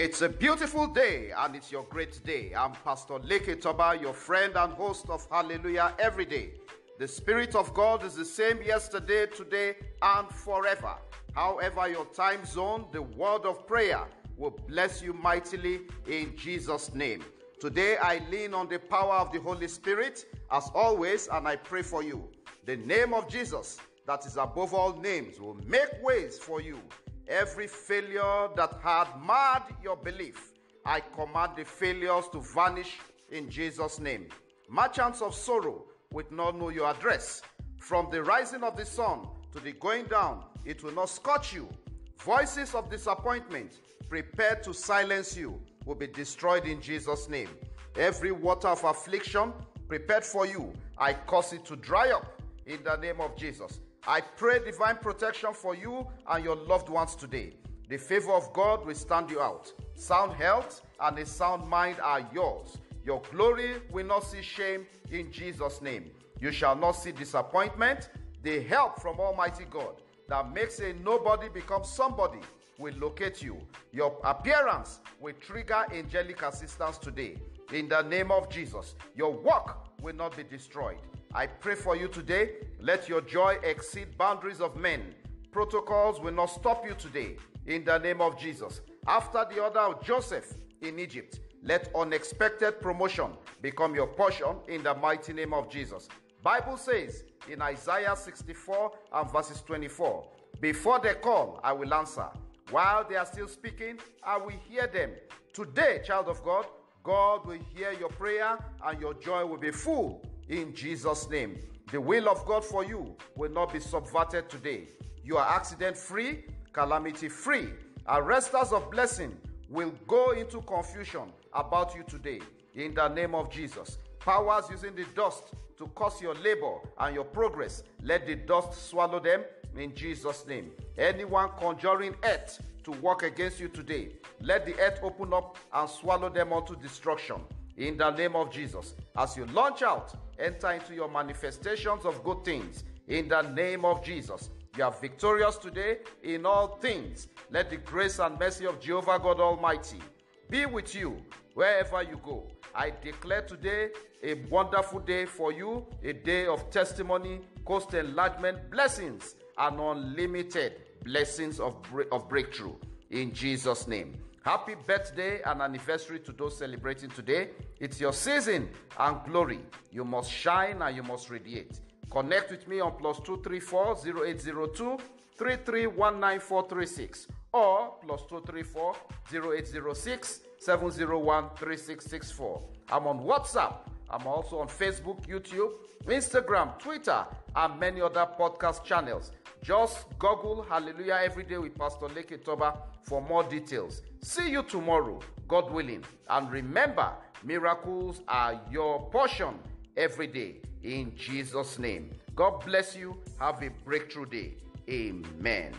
It's a beautiful day and it's your great day. I'm Pastor Leke Toba, your friend and host of Hallelujah Every Day. The Spirit of God is the same yesterday, today, and forever. However, your time zone, the word of prayer will bless you mightily in Jesus' name. Today, I lean on the power of the Holy Spirit as always, and I pray for you. The name of Jesus, that is above all names, will make ways for you Every failure that had marred your belief, I command the failures to vanish in Jesus' name. Merchants of sorrow will not know your address. From the rising of the sun to the going down, it will not scorch you. Voices of disappointment prepared to silence you will be destroyed in Jesus' name. Every water of affliction prepared for you, I cause it to dry up in the name of Jesus. I pray divine protection for you and your loved ones today. The favor of God will stand you out. Sound health and a sound mind are yours. Your glory will not see shame in Jesus' name. You shall not see disappointment. The help from Almighty God that makes a nobody become somebody will locate you. Your appearance will trigger angelic assistance today. In the name of Jesus, your work will not be destroyed. I pray for you today. Let your joy exceed boundaries of men. Protocols will not stop you today. In the name of Jesus. After the order of Joseph in Egypt, let unexpected promotion become your portion in the mighty name of Jesus. Bible says in Isaiah 64 and verses 24, before they call, I will answer. While they are still speaking, I will hear them. Today, child of God, God will hear your prayer and your joy will be full in Jesus' name. The will of God for you will not be subverted today. You are accident free, calamity free. Arresters of blessing will go into confusion about you today in the name of Jesus. Powers using the dust to cause your labor and your progress, let the dust swallow them in Jesus' name. Anyone conjuring earth to work against you today, let the earth open up and swallow them unto destruction in the name of Jesus. As you launch out, enter into your manifestations of good things in the name of Jesus. You are victorious today in all things. Let the grace and mercy of Jehovah God Almighty be with you wherever you go. I declare today a wonderful day for you, a day of testimony, cost enlargement, blessings, and unlimited blessings of, of breakthrough in Jesus' name. Happy birthday and anniversary to those celebrating today. It's your season and glory. You must shine and you must radiate. Connect with me on plus 234 0802 3319436 or plus 234 0806 701 3664. I'm on WhatsApp. I'm also on Facebook, YouTube, Instagram, Twitter, and many other podcast channels. Just Google Hallelujah Every Day with Pastor Leke Toba for more details. See you tomorrow, God willing. And remember, miracles are your portion every day in Jesus' name. God bless you. Have a breakthrough day. Amen.